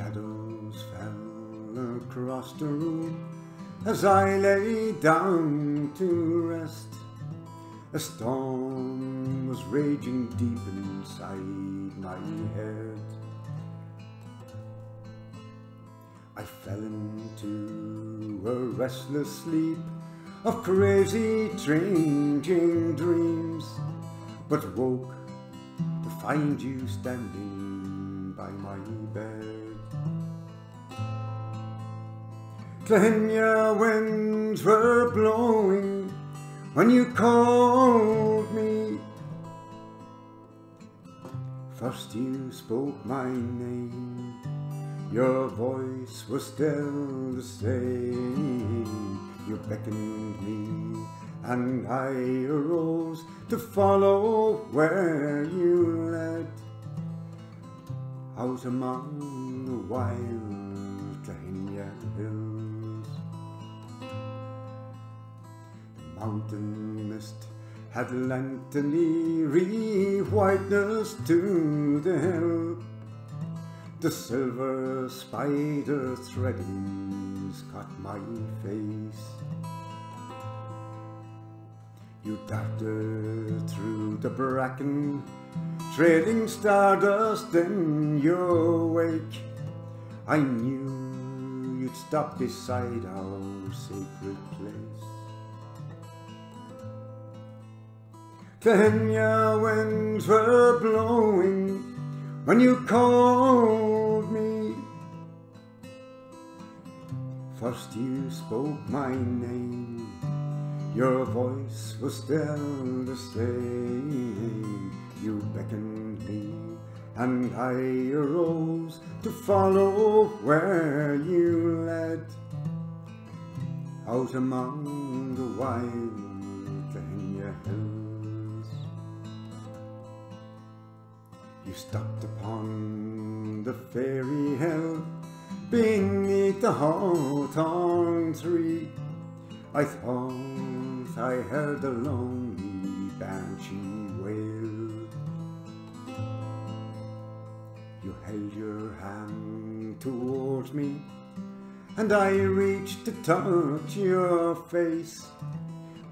shadows fell across the room as I lay down to rest. A storm was raging deep inside my head. I fell into a restless sleep of crazy, changing dreams, but woke to find you standing by my bed. Cloghinne winds were blowing when you called me. First you spoke my name, your voice was still the same. You beckoned me, and I arose to follow where you led. Out among the wild Cloghinne hills. The mountain mist had lent an eerie whiteness to the hill. The silver spider threadings caught my face. You darted through the bracken, trading stardust in your wake. I knew you'd stop beside our sacred place. Cloghinne winds were blowing when you called me. First you spoke my name, your voice was still the same. And I arose to follow where you led. Out among the wild Cloghinne hills. You stopped upon the fairy hill beneath the hawthorn tree. I thought I heard the lonely banshee towards me, and I reached to touch your face,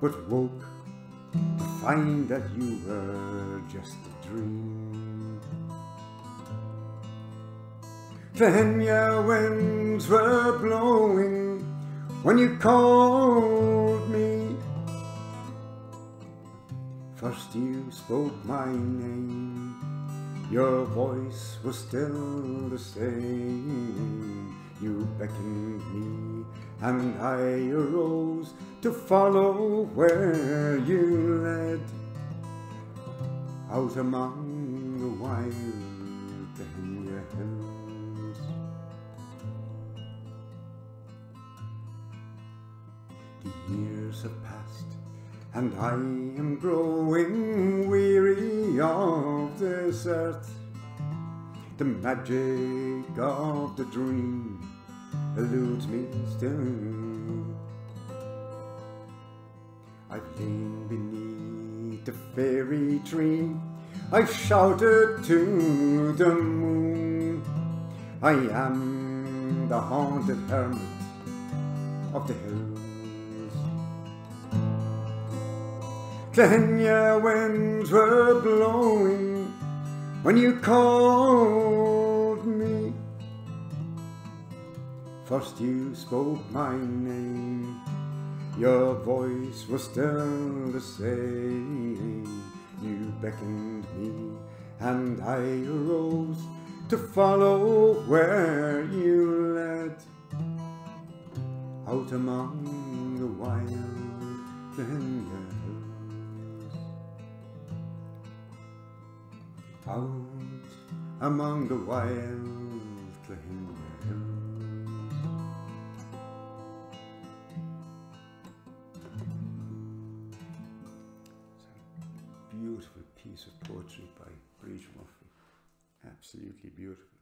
but woke to find that you were just a dream. Cloghinne winds were blowing when you called me. First you spoke my name, your voice was still the same. You beckoned me, and I arose to follow where you led. Out among the wild Cloghinne hills. The years have passed, and I am growing weary of this earth. The magic of the dream eludes me still. I've lain beneath the fairy tree. I've shouted to the moon. I am the haunted hermit of the hills. Cloghinne winds were blowing when you called me. First you spoke my name, your voice was still the same. You beckoned me, and I arose to follow where you led. Out among the wild Cloghinne Out among the wild Cloghinne hills. It's a Beautiful piece of poetry by Briege Murphy. Absolutely beautiful.